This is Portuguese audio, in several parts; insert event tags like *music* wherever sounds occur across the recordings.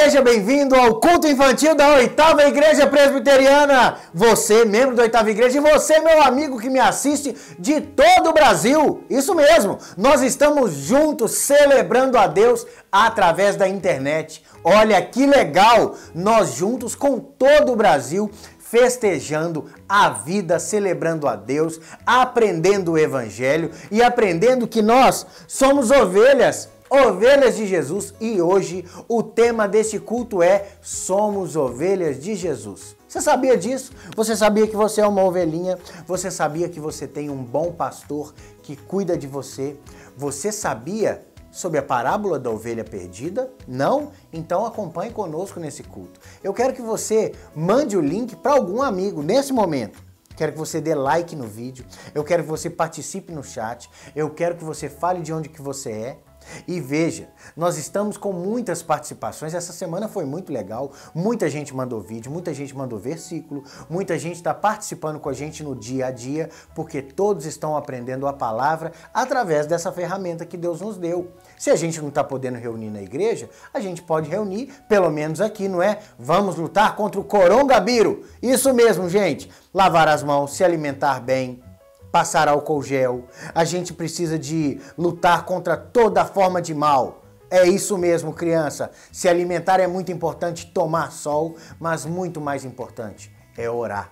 Seja bem-vindo ao culto infantil da Oitava Igreja Presbiteriana. Você, membro da Oitava Igreja, e você, meu amigo que me assiste de todo o Brasil. Isso mesmo, nós estamos juntos celebrando a Deus através da internet. Olha que legal, nós juntos com todo o Brasil festejando a vida, celebrando a Deus, aprendendo o Evangelho e aprendendo que nós somos ovelhas Ovelhas de Jesus e hoje o tema deste culto é Somos Ovelhas de Jesus. Você sabia disso? Você sabia que você é uma ovelhinha? Você sabia que você tem um bom pastor que cuida de você? Você sabia sobre a parábola da ovelha perdida? Não? Então acompanhe conosco nesse culto. Eu quero que você mande o link para algum amigo nesse momento. Quero que você dê like no vídeo. Eu quero que você participe no chat. Eu quero que você fale de onde que você é. E veja, nós estamos com muitas participações. Essa semana foi muito legal. Muita gente mandou vídeo, muita gente mandou versículo, muita gente está participando com a gente no dia a dia, porque todos estão aprendendo a palavra através dessa ferramenta que Deus nos deu. Se a gente não está podendo reunir na igreja, a gente pode reunir, pelo menos aqui, não é? Vamos lutar contra o coronavírus. Isso mesmo, gente. Lavar as mãos, se alimentar bem, passar álcool gel, a gente precisa de lutar contra toda forma de mal. É isso mesmo, criança. Se alimentar é muito importante, tomar sol, mas muito mais importante é orar.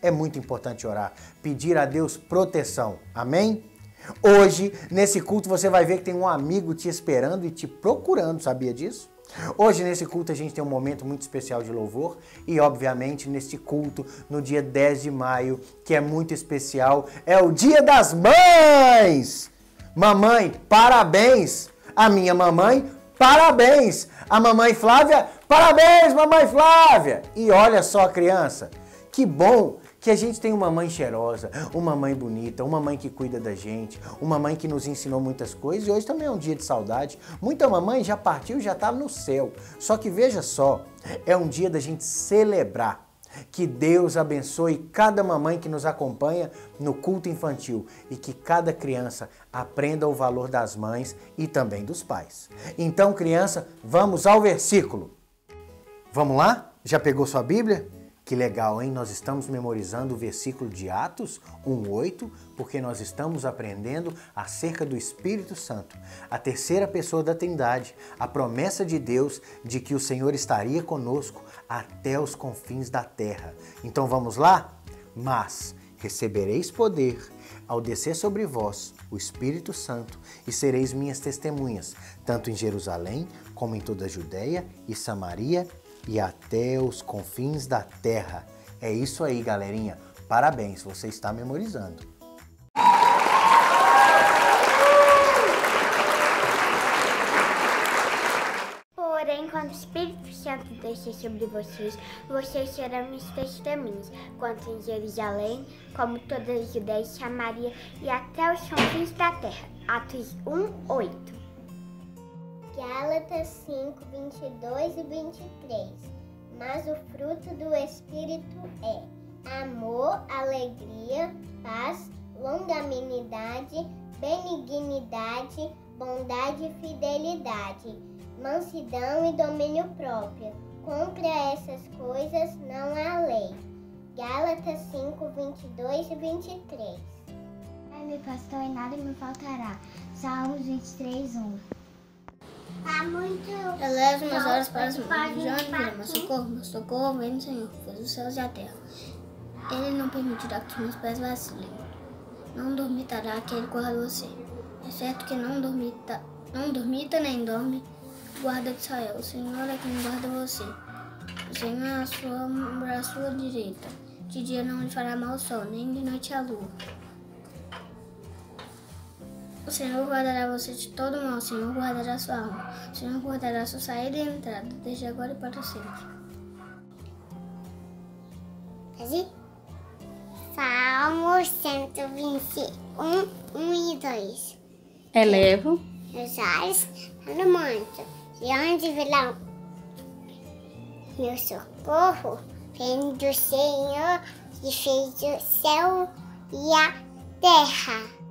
É muito importante orar, pedir a Deus proteção. Amém? Hoje, nesse culto, você vai ver que tem um amigo te esperando e te procurando, sabia disso? Hoje, nesse culto, a gente tem um momento muito especial de louvor e, obviamente, neste culto, no dia 10 de maio, que é muito especial, é o Dia das Mães! Mamãe, parabéns! A minha mamãe, parabéns! A mamãe Flávia, parabéns, mamãe Flávia! E olha só, criança, que bom que a gente tem uma mãe cheirosa, uma mãe bonita, uma mãe que cuida da gente, uma mãe que nos ensinou muitas coisas e hoje também é um dia de saudade. Muita mamãe já partiu, já está no céu. Só que veja só, é um dia da gente celebrar. Que Deus abençoe cada mamãe que nos acompanha no culto infantil e que cada criança aprenda o valor das mães e também dos pais. Então, criança, vamos ao versículo. Vamos lá? Já pegou sua Bíblia? Que legal, hein? Nós estamos memorizando o versículo de Atos 1:8, porque nós estamos aprendendo acerca do Espírito Santo, a terceira pessoa da Trindade, a promessa de Deus de que o Senhor estaria conosco até os confins da terra. Então vamos lá? Mas recebereis poder ao descer sobre vós o Espírito Santo e sereis minhas testemunhas, tanto em Jerusalém como em toda a Judéia e Samaria e até os confins da terra. É isso aí, galerinha. Parabéns, você está memorizando. Porém, quando o Espírito Santo descer sobre vocês, vocês serão meus testemunhas, quanto em Jerusalém, como toda a Judéia Samaria, e até os confins da terra. Atos 1, 8. Gálatas 5, 22 e 23. Mas o fruto do Espírito é amor, alegria, paz, longanimidade, benignidade, bondade e fidelidade, mansidão e domínio próprio. Contra essas coisas não há lei. Gálatas 5, 22 e 23. Me pastor e nada me faltará. Salmos 23, 1. Há muito. Eleva meus olhos para os virá meu socorro? Socorro vem do Senhor, que fez os céus e a terra. Ele não permitirá que meus pés vacilem. Não dormitará que ele guarda você. É certo que não dormita, não dormita nem dorme, guarda de Israel. O Senhor é quem guarda você. O Senhor é a sua à sua direita. De dia não lhe fará mal o sol, nem de noite a lua. O Senhor guardará você de todo mal, o Senhor guardará sua alma, o Senhor guardará sua saída e entrada, desde agora e para sempre. Pode? Salmo 121, 1 e 2. Elevo Meus olhos para o manto, de onde virá meu socorro? Vem do Senhor que fez o céu e a terra.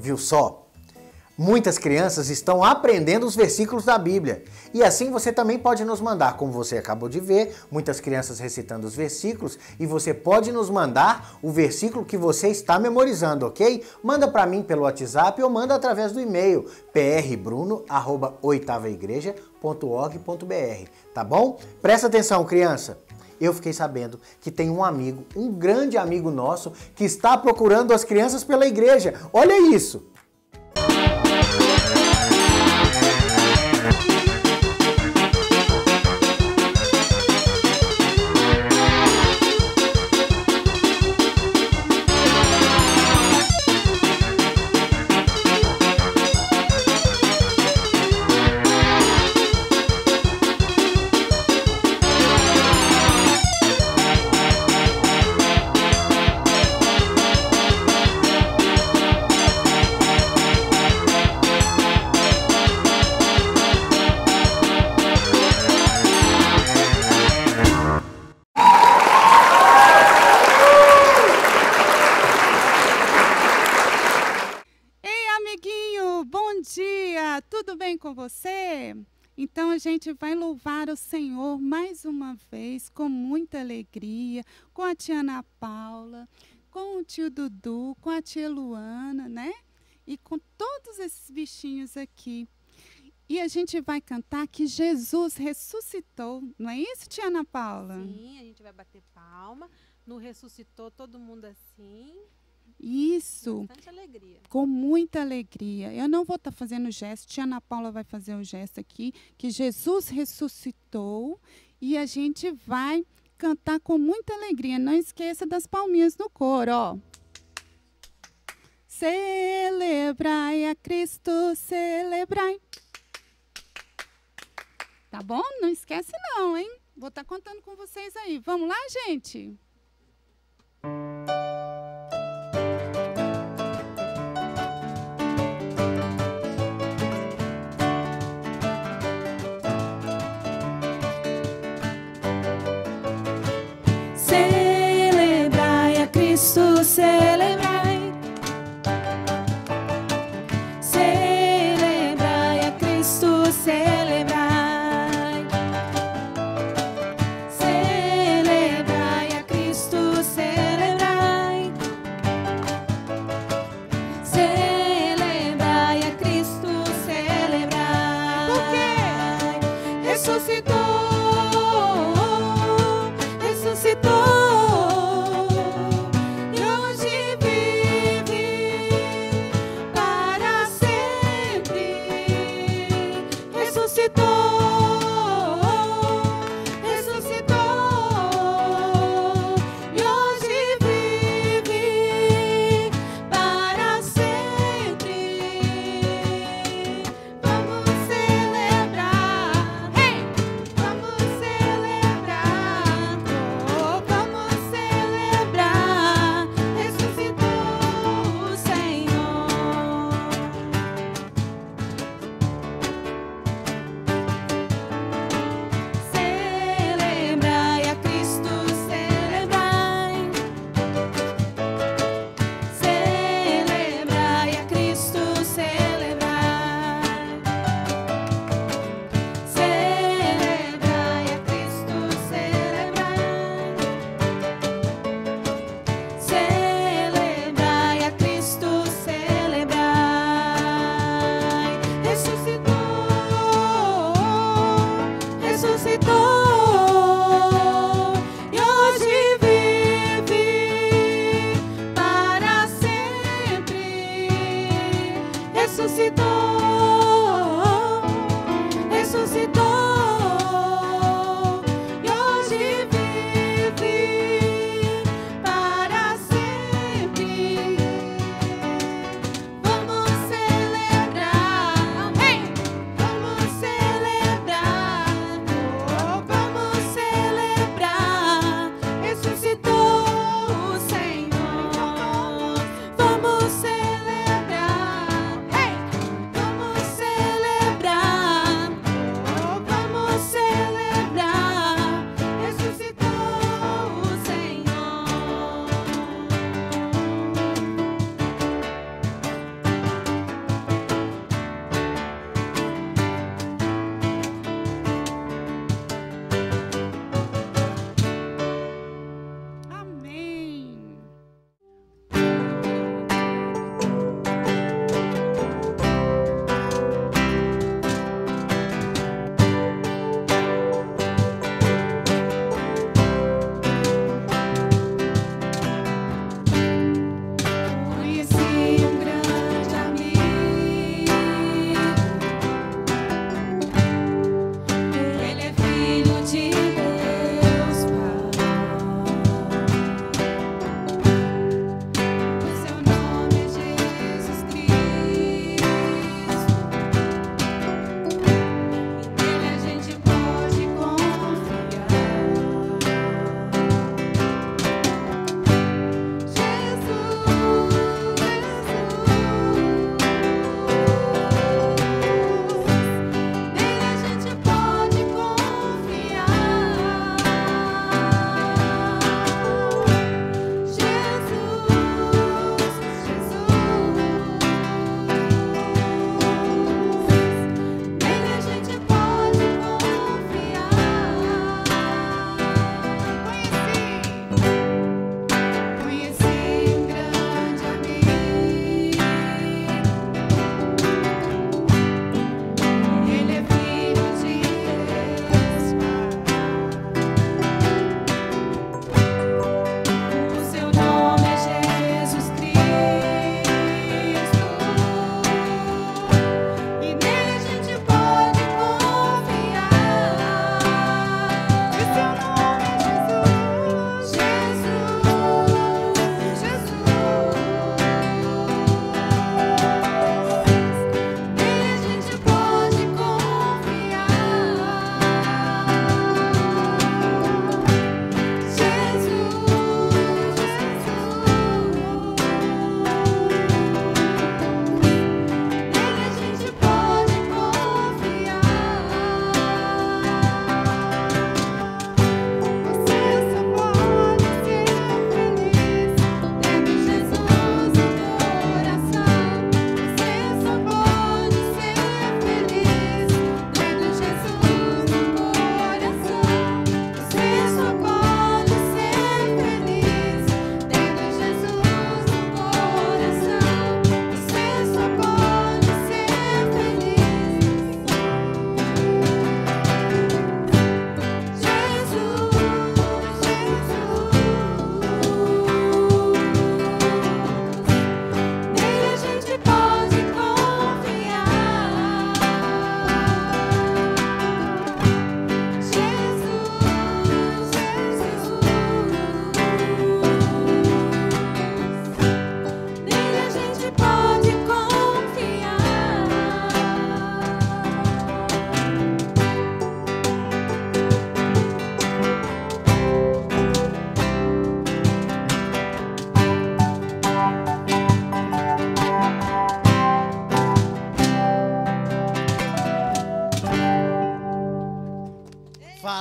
Viu só? Muitas crianças estão aprendendo os versículos da Bíblia. E assim você também pode nos mandar, como você acabou de ver, muitas crianças recitando os versículos, e você pode nos mandar o versículo que você está memorizando, ok? Manda para mim pelo WhatsApp ou manda através do e-mail prbruno@oitavaigreja.org.br, tá bom? Presta atenção, criança eu fiquei sabendo que tem um amigo, um grande amigo nosso, que está procurando as crianças pela igreja. Olha isso! Então a gente vai louvar o Senhor mais uma vez, com muita alegria, com a tia Ana Paula, com o tio Dudu, com a tia Luana, né? E com todos esses bichinhos aqui. E a gente vai cantar que Jesus ressuscitou, não é isso, tia Ana Paula? Sim, a gente vai bater palma. No ressuscitou todo mundo assim. Isso. Com muita alegria. Eu não vou estar tá fazendo gesto, tia Ana Paula vai fazer o gesto aqui, que Jesus ressuscitou e a gente vai cantar com muita alegria. Não esqueça das palminhas no coro, ó. Celebrai a Cristo, celebrai. Tá bom? Não esquece não, hein? Vou estar tá contando com vocês aí. Vamos lá, gente?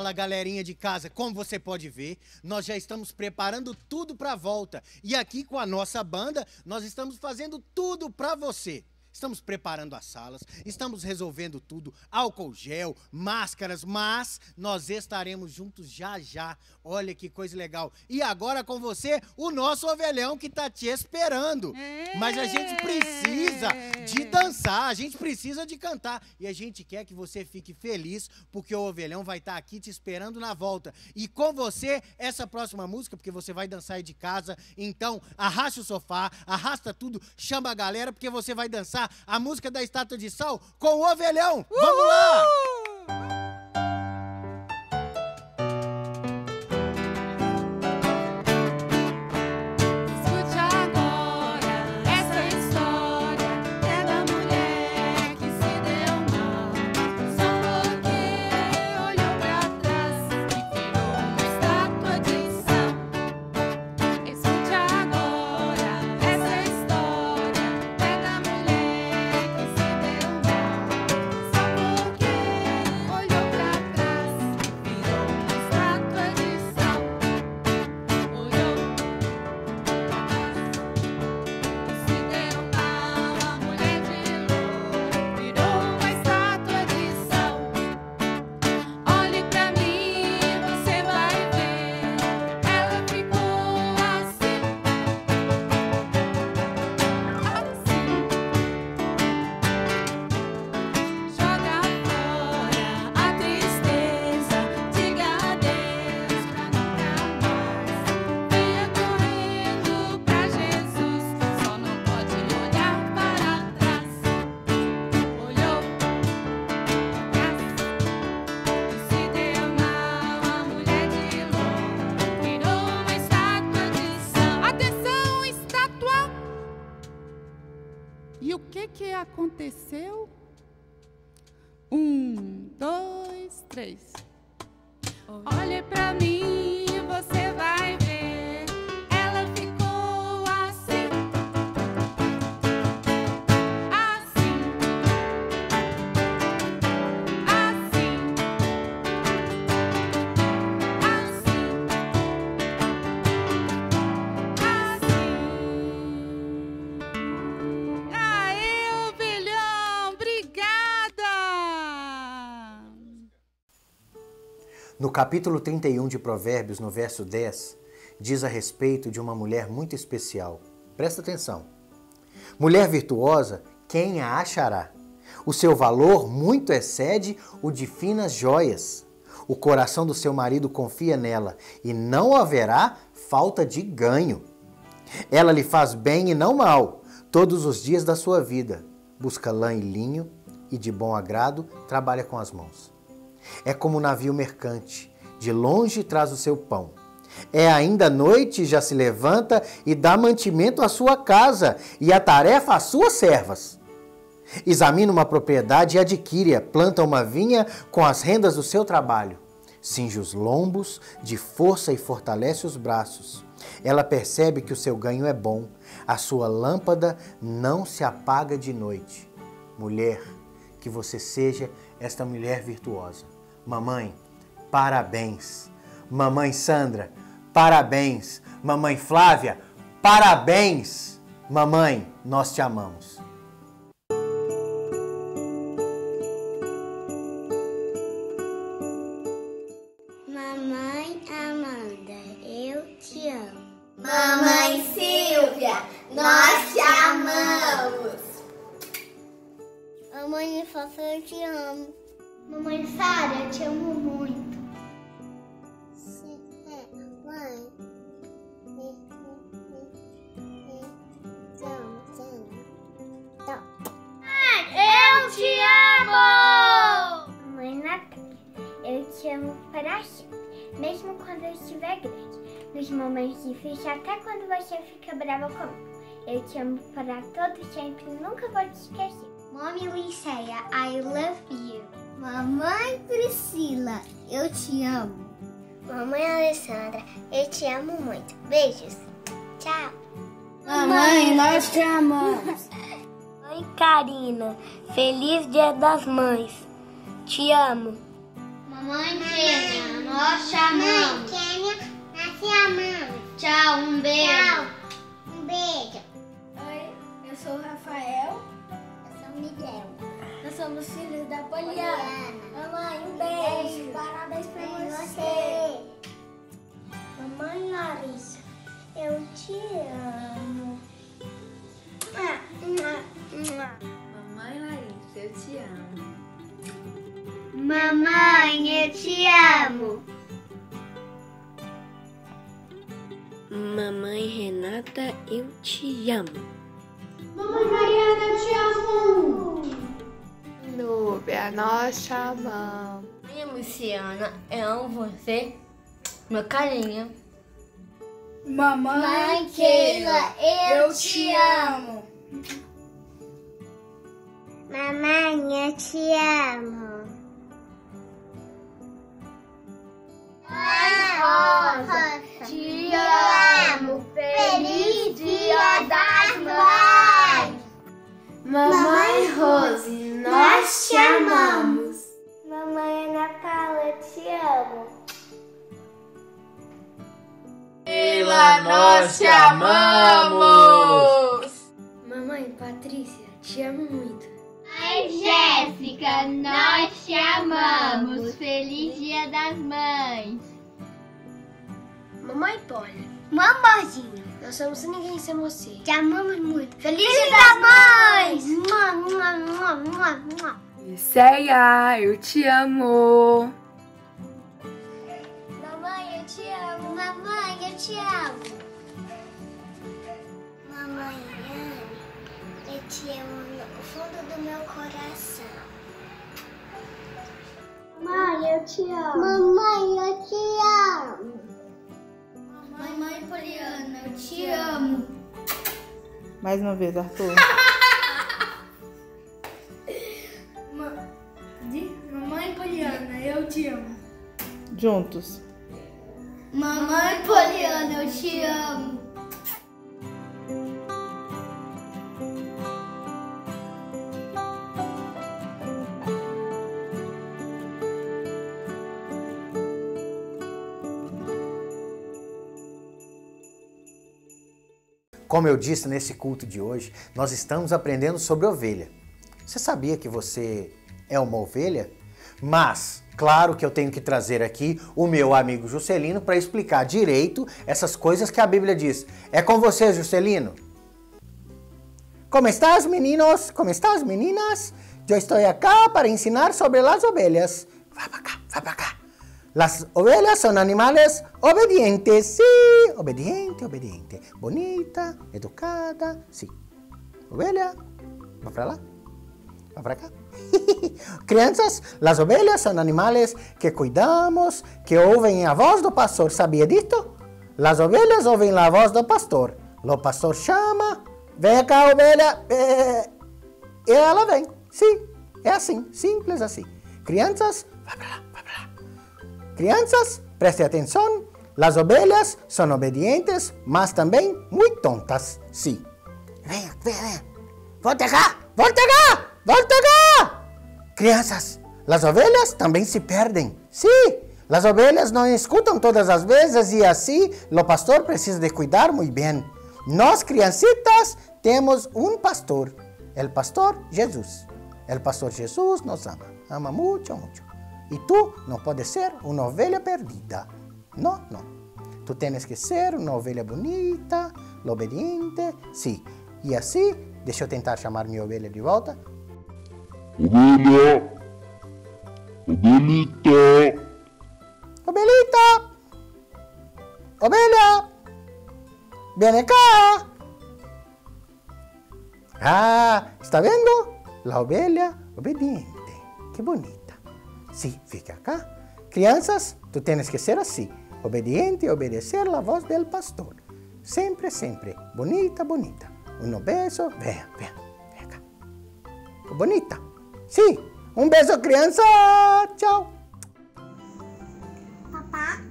Fala, galerinha de casa, como você pode ver, nós já estamos preparando tudo para a volta. E aqui com a nossa banda, nós estamos fazendo tudo para você. Estamos preparando as salas, estamos resolvendo tudo, álcool gel, máscaras, mas nós estaremos juntos já já. Olha que coisa legal. E agora com você, o nosso ovelhão que tá te esperando. É. Mas a gente precisa de dançar, a gente precisa de cantar e a gente quer que você fique feliz porque o ovelhão vai estar aqui te esperando na volta. E com você essa próxima música, porque você vai dançar aí de casa. Então, arraste o sofá, arrasta tudo, chama a galera porque você vai dançar a música da Estátua de Sal com o ovelhão. Vamos lá! Dois, No capítulo 31 de Provérbios, no verso 10, diz a respeito de uma mulher muito especial. Presta atenção. Mulher virtuosa, quem a achará? O seu valor muito excede o de finas joias. O coração do seu marido confia nela e não haverá falta de ganho. Ela lhe faz bem e não mal todos os dias da sua vida. Busca lã e linho e de bom agrado trabalha com as mãos. É como um navio mercante, de longe traz o seu pão. É ainda noite, já se levanta e dá mantimento à sua casa e a tarefa às suas servas. Examina uma propriedade e adquire-a, planta uma vinha com as rendas do seu trabalho. Cinge os lombos de força e fortalece os braços. Ela percebe que o seu ganho é bom, a sua lâmpada não se apaga de noite. Mulher, que você seja esta mulher virtuosa. Mamãe, parabéns. Mamãe Sandra, parabéns. Mamãe Flávia, parabéns. Mamãe, nós te amamos. Eu te amo para todo sempre, nunca vou te esquecer. Mommy Liceia, I love you. Mamãe Priscila, eu te amo. Mamãe Alessandra, eu te amo muito. Beijos. Tchau. Mamãe, nós te amamos. *laughs* Mãe Karina, feliz Dia das Mães. Te amo. Mamãe Gênia, Nós chamamos. Kênia, nós chamamos. Tchau, um beijo. Tchau. Um beijo. Oi, eu sou o Rafael. Eu sou o Miguel. Nós somos filhos da Poliana. Mamãe, um beijo. Parabéns pra você. Mamãe Larissa, eu te amo. Mamãe Larissa, eu te amo. Mamãe, eu te amo. Mamãe Renata, eu te amo. Núbia, nós chamamos. Minha Luciana, eu amo você. Meu carinho. Mamãe Keila, eu te amo. Mamãe, eu te amo. Rosa, te amo. Feliz Dia das Mães. Mamãe Rose, nós te amamos. Mamãe Ana Paula, eu te amo. Keila, nós te amamos. Mamãe Patrícia, te amo muito. Mãe Jéssica, nós te amamos. Feliz Dia das Mães. Mamãe Polly, Mamãozinha, nós somos ninguém sem você. te amamos muito. Feliz Dia das Mães! Mua, mua, mua, mua. Liceia, eu te amo. Mamãe, eu te amo. Mamãe, eu te amo. Mamãe, eu te amo no fundo do meu coração. Mãe, eu te amo. Mamãe, eu te amo. Mamãe Poliana, eu te amo. Mais uma vez, Arthur. *laughs* Mamãe Poliana, eu te amo. Juntos. Mamãe Poliana, eu te amo. Como eu disse nesse culto de hoje, nós estamos aprendendo sobre ovelha. Você sabia que você é uma ovelha? Mas, claro que eu tenho que trazer aqui o meu amigo Juscelino para explicar direito essas coisas que a Bíblia diz. É com você, Juscelino. Como estás, meninos? Como estás, meninas? Eu estou acá para ensinar sobre las ovelhas. Vai para cá, vai para cá. Las ovejas son animales obedientes, sí, obediente, obediente, bonita, educada, sí. Ovelha, va para lá, va para acá. *laughs* Crianças, las ovelhas son animales que cuidamos, que ouvem a voz do pastor, sabia disto? Las ovelhas ouvem a voz do pastor. O pastor chama, vem cá, ovelha, eh, e ela vem. Sim, é assim, simples assim. Crianças, vai vai para lá. Crianças, preste atenção. Las ovelhas são obedientes, mas também muito tontas. Sim. Venha, venha, venha. Volte cá, volte cá, volte cá. Crianças, las ovelhas também se perdem. Sim. Las ovelhas não escutam todas as vezes e assim o pastor precisa de cuidar muito bem. Nós, criancitas, temos um pastor. El pastor Jesus. El pastor Jesus nos ama. Ama muito, muito. E tu não podes ser uma ovelha perdida. Não, não. Tu tens que ser uma ovelha bonita, obediente, sim. E assim, deixa eu tentar chamar minha ovelha de volta. Ovelha! Ovelhita! Ovelhita! Ovelha! Vem cá! Ah, está vendo? La ovelha obediente. Que bonita. Sí, fica acá. Crianças, tu tens que ser assim. Obediente e obedecer a voz do pastor. Sempre, sempre. Bonita, bonita. Um beijo. Venha, venha. Vem cá. Bonita. Sim. Um beijo, criança. Tchau. Papá.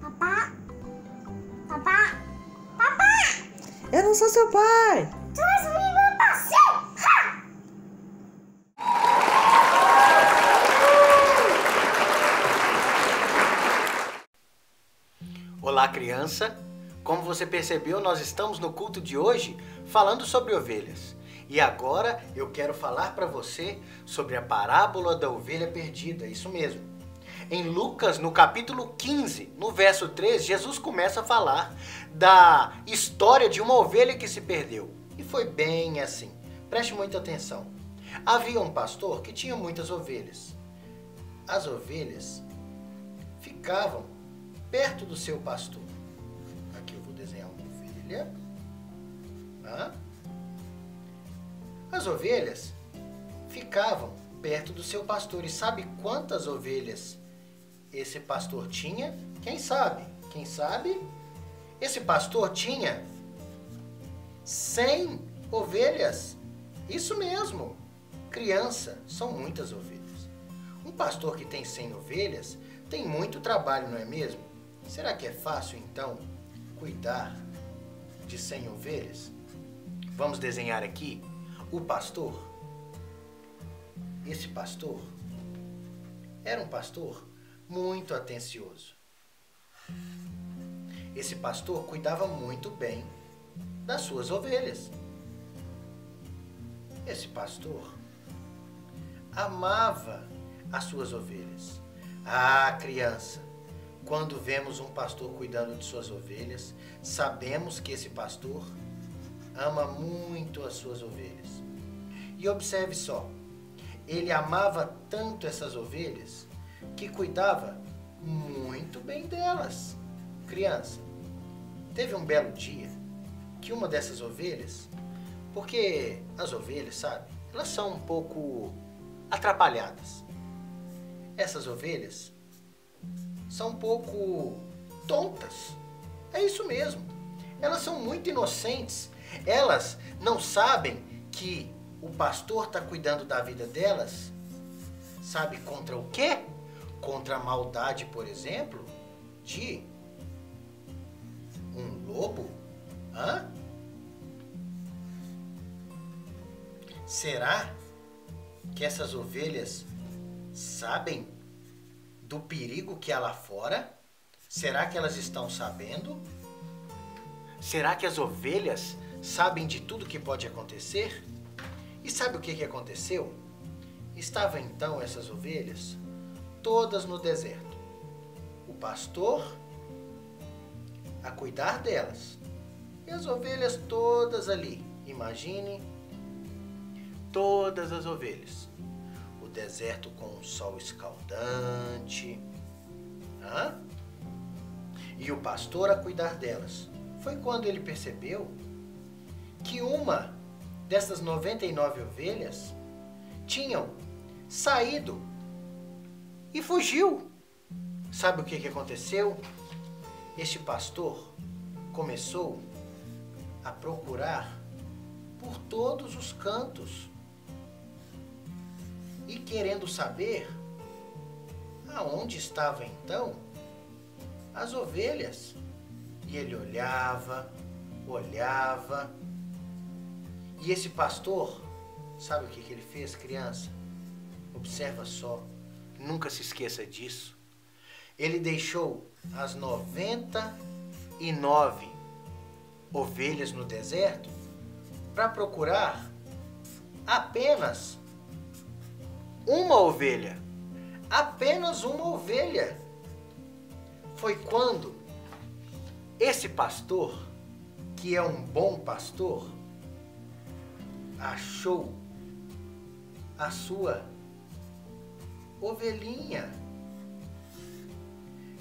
Papá. Papá. Papá. Eu não sou seu pai. Traz o meu passeio. Ha! Criança! Como você percebeu, nós estamos no culto de hoje falando sobre ovelhas. E agora eu quero falar para você sobre a parábola da ovelha perdida, isso mesmo. Em Lucas, no capítulo 15, no verso 3, Jesus começa a falar da história de uma ovelha que se perdeu. E foi bem assim. Preste muita atenção. Havia um pastor que tinha muitas ovelhas. As ovelhas ficavam perto do seu pastor. Aqui eu vou desenhar uma ovelha. Tá? As ovelhas ficavam perto do seu pastor. E sabe quantas ovelhas esse pastor tinha? Quem sabe? Quem sabe? Esse pastor tinha 100 ovelhas. Isso mesmo. Criança, são muitas ovelhas. Um pastor que tem 100 ovelhas tem muito trabalho, não é mesmo? Será que é fácil então cuidar de 100 ovelhas? Vamos desenhar aqui o pastor. Esse pastor era um pastor muito atencioso. Esse pastor cuidava muito bem das suas ovelhas. Esse pastor amava as suas ovelhas. Ah, criança, quando vemos um pastor cuidando de suas ovelhas, sabemos que esse pastor ama muito as suas ovelhas. E observe só, ele amava tanto essas ovelhas que cuidava muito bem delas. Criança, teve um belo dia que uma dessas ovelhas, porque as ovelhas, sabe, elas são um pouco atrapalhadas. Essas ovelhas são um pouco tontas. É isso mesmo. Elas são muito inocentes. Elas não sabem que o pastor está cuidando da vida delas. Sabe contra o quê? Contra a maldade, por exemplo, de um lobo? Hã? Será que essas ovelhas sabem do perigo que há lá fora? Será que elas estão sabendo? Será que as ovelhas sabem de tudo que pode acontecer? E sabe o que, que aconteceu? Estavam então essas ovelhas todas no deserto. O pastor a cuidar delas. E as ovelhas todas ali. Imagine todas as ovelhas. Deserto com o sol escaldante. Hã? E o pastor a cuidar delas. Foi quando ele percebeu que uma dessas 99 ovelhas tinham saído e fugiu. Sabe o que, que aconteceu? Este pastor começou a procurar por todos os cantos e querendo saber aonde estavam então as ovelhas. E ele olhava, olhava. E esse pastor, sabe o que, que ele fez, criança? Observa só, nunca se esqueça disso. Ele deixou as 99 ovelhas no deserto para procurar apenas uma ovelha. Apenas uma ovelha. Foi quando esse pastor, que é um bom pastor, achou a sua ovelhinha.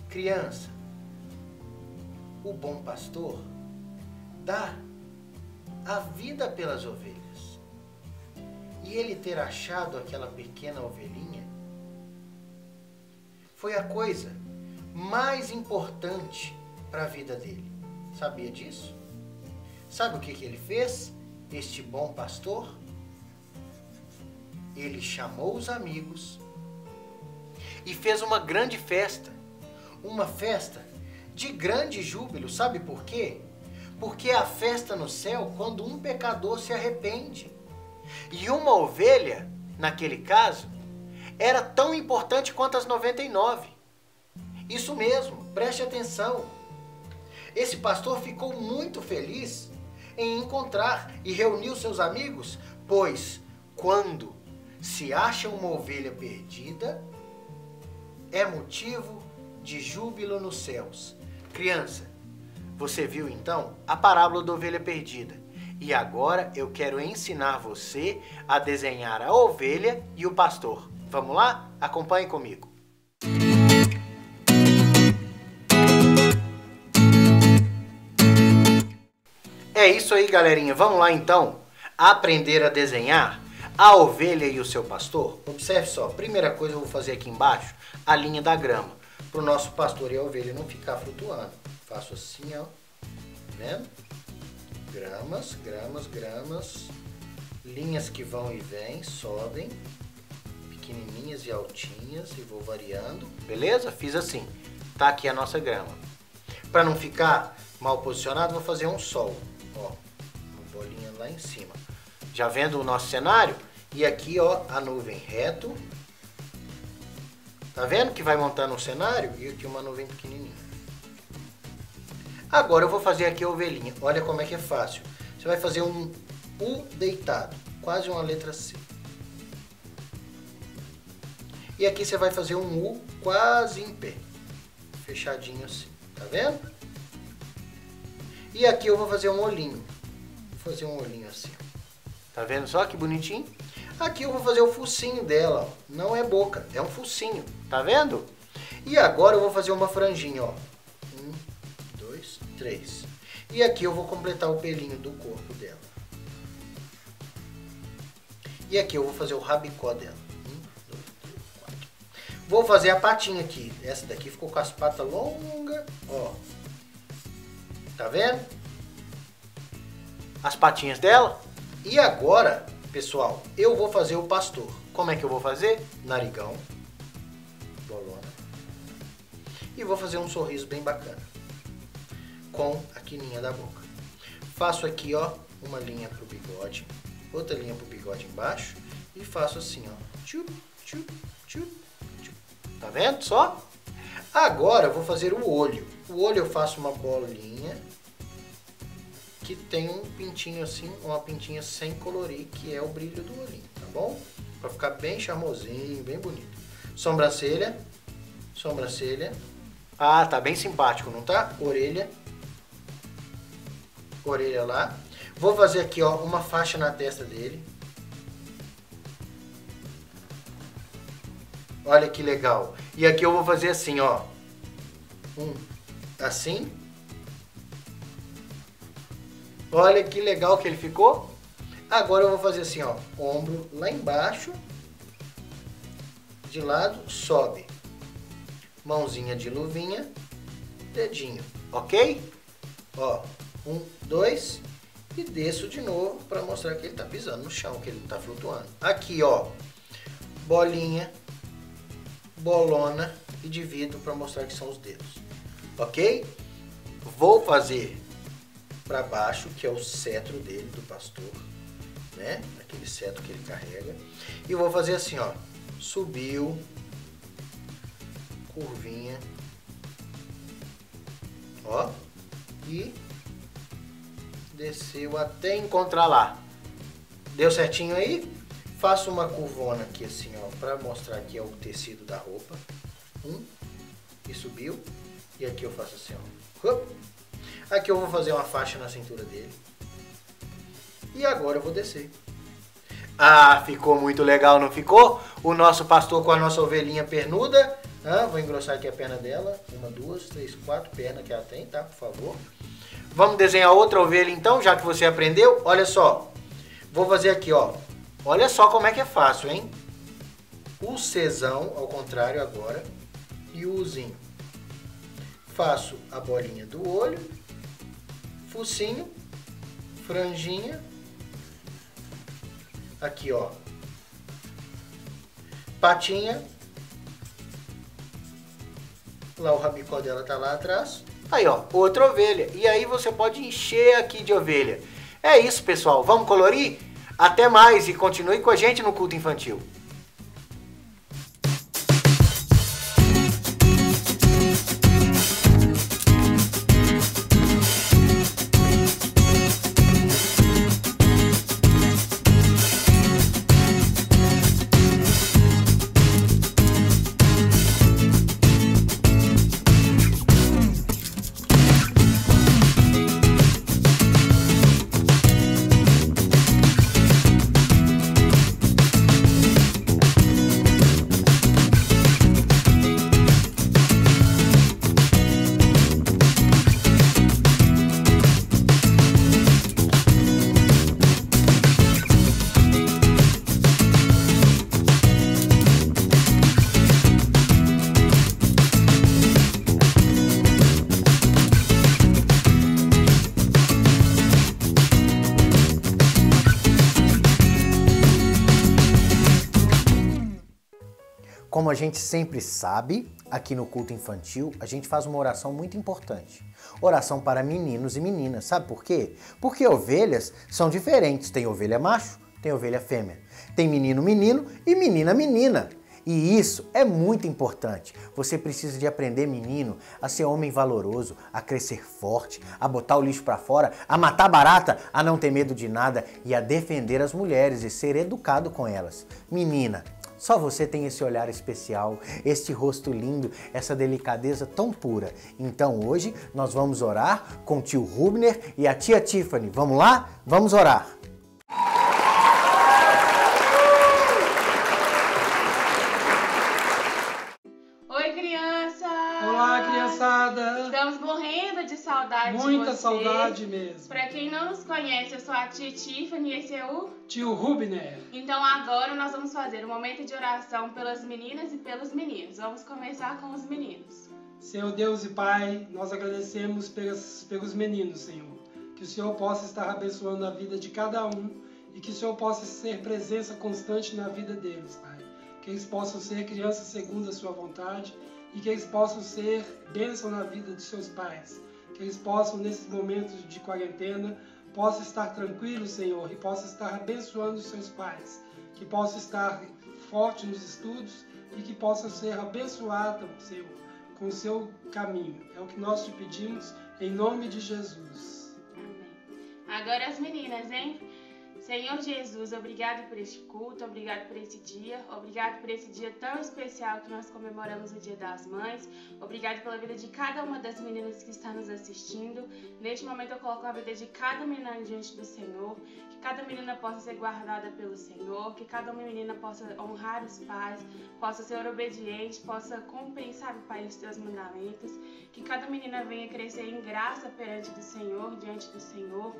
Criança, o bom pastor dá a vida pelas ovelhas e ele ter achado aquela pequena ovelhinha foi a coisa mais importante para a vida dele. Sabia disso? Sabe o que, que ele fez? Este bom pastor? Ele chamou os amigos e fez uma grande festa. Uma festa de grande júbilo. Sabe por quê? Porque é a festa no céu quando um pecador se arrepende. E uma ovelha, naquele caso, era tão importante quanto as 99. Isso mesmo, preste atenção. esse pastor ficou muito feliz em encontrar e reuniu seus amigos, pois quando se acha uma ovelha perdida, é motivo de júbilo nos céus. Criança, você viu então a parábola da ovelha perdida. E agora eu quero ensinar você a desenhar a ovelha e o pastor. Vamos lá? Acompanhe comigo. É isso aí, galerinha. Vamos lá então aprender a desenhar a ovelha e o seu pastor. Observe só. Primeira coisa eu vou fazer aqui embaixo a linha da grama para o nosso pastor e a ovelha não ficar flutuando. Faço assim, ó. Tá vendo? Gramas, gramas, gramas. Linhas que vão e vêm, sobem. Pequenininhas e altinhas e vou variando. Beleza? Fiz assim. Tá aqui a nossa grama. Para não ficar mal posicionado, vou fazer um sol. Ó, uma bolinha lá em cima. Já vendo o nosso cenário? E aqui, ó, a nuvem reto. Tá vendo que vai montando um cenário? E aqui uma nuvem pequenininha. Agora eu vou fazer aqui a ovelhinha. Olha como é que é fácil. Você vai fazer um U deitado, quase uma letra C. E aqui você vai fazer um U quase em pé, fechadinho assim. Tá vendo? E aqui eu vou fazer um olhinho. Vou fazer um olhinho assim. Tá vendo só que bonitinho? Aqui eu vou fazer o focinho dela, ó. Não é boca, é um focinho. Tá vendo? E agora eu vou fazer uma franjinha, ó. Três. E aqui eu vou completar o pelinho do corpo dela. E aqui eu vou fazer o rabicó dela. Um, dois, três, quatro. Vou fazer a patinha aqui. Essa daqui ficou com as patas longas, ó. Tá vendo? As patinhas dela. E agora, pessoal, eu vou fazer o pastor. Como é que eu vou fazer? Narigão. Bolona. E vou fazer um sorriso bem bacana. Com a quininha da boca. Faço aqui, ó, uma linha pro bigode. Outra linha pro bigode embaixo. E faço assim, ó. Tchup, tchup, tchup, tchup. Tá vendo só? Agora eu vou fazer o olho. O olho eu faço uma bolinha que tem um pintinho assim, uma pintinha sem colorir, que é o brilho do olhinho, tá bom? Pra ficar bem charmosinho, bem bonito. Sobrancelha, sobrancelha. Ah, tá bem simpático, não tá? Orelha. Orelha lá. Vou fazer aqui, ó, uma faixa na testa dele. Olha que legal. E aqui eu vou fazer assim, ó. Um, assim. Olha que legal que ele ficou. Agora eu vou fazer assim, ó. Ombro lá embaixo. De lado, sobe. Mãozinha de luvinha. Dedinho, ok? Ó, um, dois. E desço de novo para mostrar que ele tá pisando no chão, que ele não tá flutuando. Aqui, ó. Bolinha bolona e divido para mostrar que são os dedos. Ok? Vou fazer para baixo, que é o cetro dele, do pastor, né? Aquele cetro que ele carrega. E vou fazer assim, ó. Subiu, curvinha, ó, e desceu até encontrar lá. Deu certinho aí? Faço uma curvona aqui assim, ó, para mostrar que é o tecido da roupa. Um, e subiu. E aqui eu faço assim, ó. Aqui eu vou fazer uma faixa na cintura dele. E agora eu vou descer. Ah, ficou muito legal, não ficou? O nosso pastor com a nossa ovelhinha pernuda. Ah, vou engrossar aqui a perna dela. Uma, duas, três, quatro pernas que ela tem, tá? Por favor. Vamos desenhar outra ovelha então, já que você aprendeu. Olha só. Vou fazer aqui, ó. Olha só como é que é fácil, hein? O Czão, ao contrário agora, e o Uzinho. Faço a bolinha do olho, focinho, franjinha, aqui ó, patinha, lá o rabicó dela tá lá atrás, aí ó, outra ovelha, e aí você pode encher aqui de ovelha. É isso pessoal, vamos colorir? Até mais e continue com a gente no culto infantil. A gente sempre sabe, aqui no culto infantil, a gente faz uma oração muito importante. Oração para meninos e meninas. Sabe por quê? Porque ovelhas são diferentes. Tem ovelha macho, tem ovelha fêmea. Tem menino menino e menina menina. E isso é muito importante. Você precisa de aprender, menino, a ser homem valoroso, a crescer forte, a botar o lixo para fora, a matar barata, a não ter medo de nada e a defender as mulheres e ser educado com elas. Menina, só você tem esse olhar especial, este rosto lindo, essa delicadeza tão pura. Então hoje nós vamos orar com o tio Rubner e a tia Tiffany. Vamos lá? Vamos orar. Saudade mesmo. Pra quem não nos conhece, eu sou a tia Tiffany e esse é o... Tio Rubner. Então agora nós vamos fazer um momento de oração pelas meninas e pelos meninos. Vamos começar com os meninos. Senhor Deus e Pai, nós agradecemos pelos, pelos meninos, Senhor. Que o Senhor possa estar abençoando a vida de cada um e que o Senhor possa ser presença constante na vida deles, Pai. Que eles possam ser crianças segundo a sua vontade e que eles possam ser bênção na vida de seus pais. Que eles possam, nesses momentos de quarentena, possam estar tranquilos, Senhor, e possam estar abençoando os seus pais. Que possam estar fortes nos estudos e que possam ser abençoados, Senhor, com o seu caminho. É o que nós te pedimos, em nome de Jesus. Agora as meninas, hein? Senhor Jesus, obrigado por este culto, obrigado por esse dia, obrigado por esse dia tão especial que nós comemoramos o Dia das Mães, obrigado pela vida de cada uma das meninas que está nos assistindo. Neste momento eu coloco a vida de cada menina diante do Senhor, que cada menina possa ser guardada pelo Senhor, que cada menina possa honrar os pais, possa ser obediente, possa compensar, Pai, os teus mandamentos, que cada menina venha crescer em graça perante do Senhor, diante do Senhor,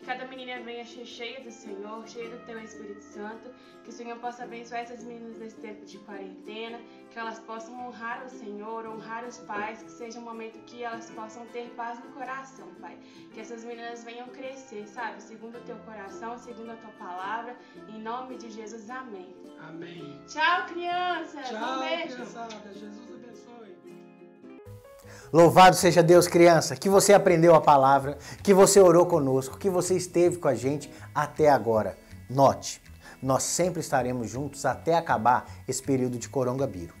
que cada menina venha cheia do Senhor, cheia do Teu Espírito Santo, que o Senhor possa abençoar essas meninas nesse tempo de quarentena, que elas possam honrar o Senhor, honrar os pais, que seja um momento que elas possam ter paz no coração, Pai. Que essas meninas venham crescer, sabe, segundo o Teu coração, segundo a Tua palavra, em nome de Jesus, amém. Amém. Tchau, crianças! Tchau, um beijo! criançada. Jesus. Louvado seja Deus, criança, que você aprendeu a palavra, que você orou conosco, que você esteve com a gente até agora. Note, nós sempre estaremos juntos até acabar esse período de corongabiru.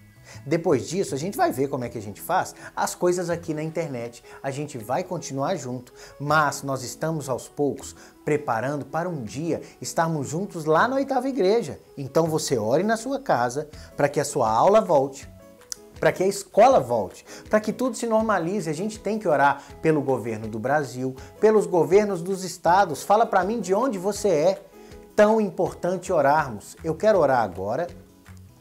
Depois disso, a gente vai ver como é que a gente faz as coisas aqui na internet. A gente vai continuar junto, mas nós estamos aos poucos preparando para um dia estarmos juntos lá na oitava igreja. Então você ore na sua casa para que a sua aula volte, para que a escola volte, para que tudo se normalize. A gente tem que orar pelo governo do Brasil, pelos governos dos estados. Fala para mim de onde você é. Tão importante orarmos. Eu quero orar agora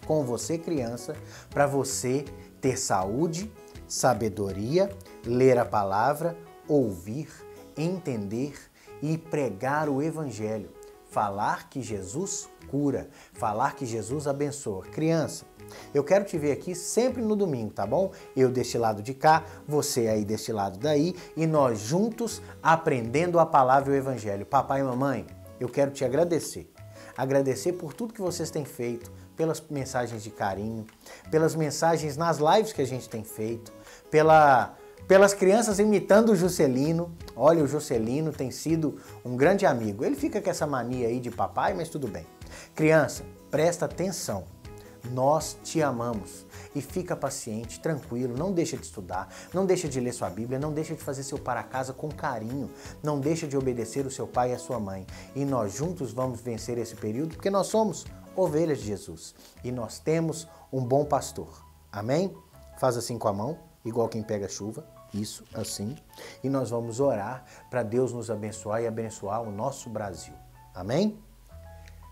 com você, criança, para você ter saúde, sabedoria, ler a palavra, ouvir, entender e pregar o evangelho. Falar que Jesus cura, falar que Jesus abençoa. Criança, eu quero te ver aqui sempre no domingo, tá bom? Eu deste lado de cá, você aí deste lado daí e nós juntos aprendendo a palavra e o evangelho. Papai e mamãe, eu quero te agradecer. Agradecer por tudo que vocês têm feito, pelas mensagens de carinho, pelas mensagens nas lives que a gente tem feito, pela, pelas crianças imitando o Juscelino. Olha, o Juscelino tem sido um grande amigo. Ele fica com essa mania aí de papai, mas tudo bem. Criança, presta atenção. Nós te amamos e fica paciente, tranquilo, não deixa de estudar, não deixa de ler sua Bíblia, não deixa de fazer seu para casa com carinho, não deixa de obedecer o seu pai e a sua mãe. E nós juntos vamos vencer esse período porque nós somos ovelhas de Jesus e nós temos um bom pastor. Amém? Faz assim com a mão, igual quem pega chuva. Isso, assim. E nós vamos orar para Deus nos abençoar e abençoar o nosso Brasil. Amém?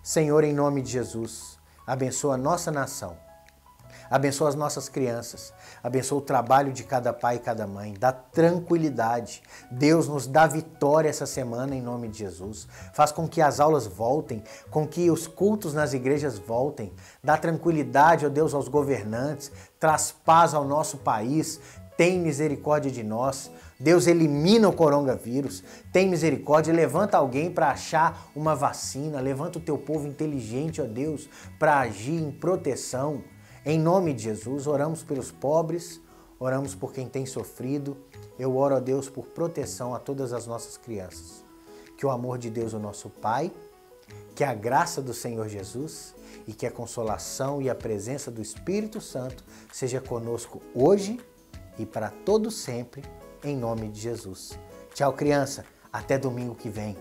Senhor, em nome de Jesus, abençoa a nossa nação. Abençoa as nossas crianças. Abençoa o trabalho de cada pai e cada mãe. Dá tranquilidade. Deus nos dá vitória essa semana em nome de Jesus. Faz com que as aulas voltem, com que os cultos nas igrejas voltem. Dá tranquilidade, ó Deus, aos governantes. Traz paz ao nosso país. Tem misericórdia de nós. Deus elimina o coronavírus. Tem misericórdia. Levanta alguém para achar uma vacina. Levanta o teu povo inteligente, ó Deus, para agir em proteção. Em nome de Jesus, oramos pelos pobres, oramos por quem tem sofrido. Eu oro a Deus por proteção a todas as nossas crianças. Que o amor de Deus, o nosso Pai, que a graça do Senhor Jesus e que a consolação e a presença do Espírito Santo seja conosco hoje e para todo sempre, em nome de Jesus. Tchau, criança. Até domingo que vem.